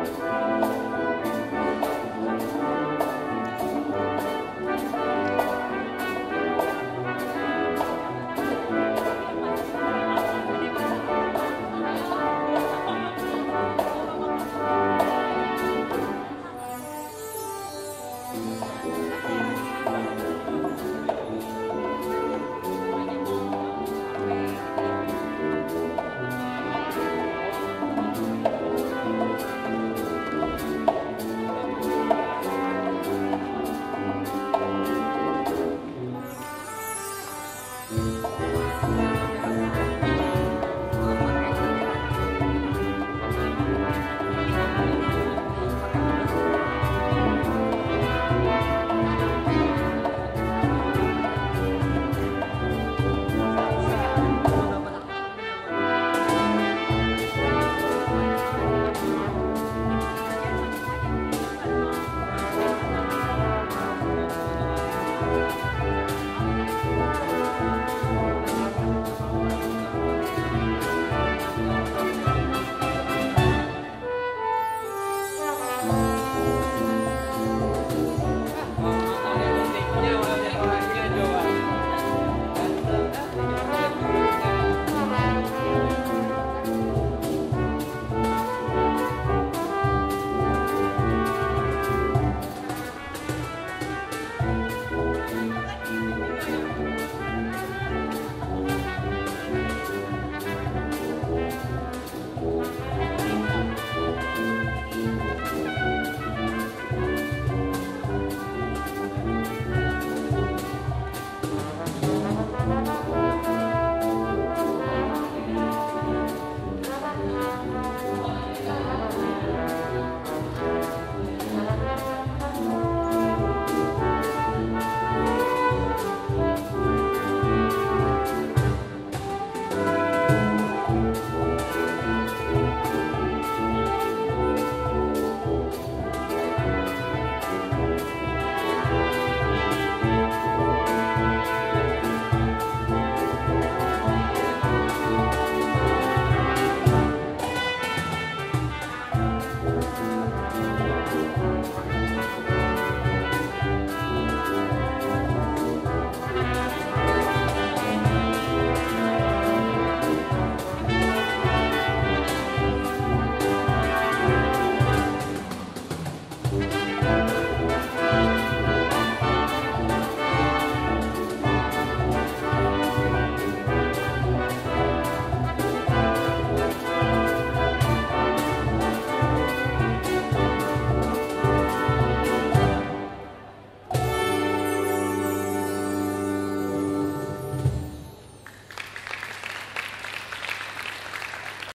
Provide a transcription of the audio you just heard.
Música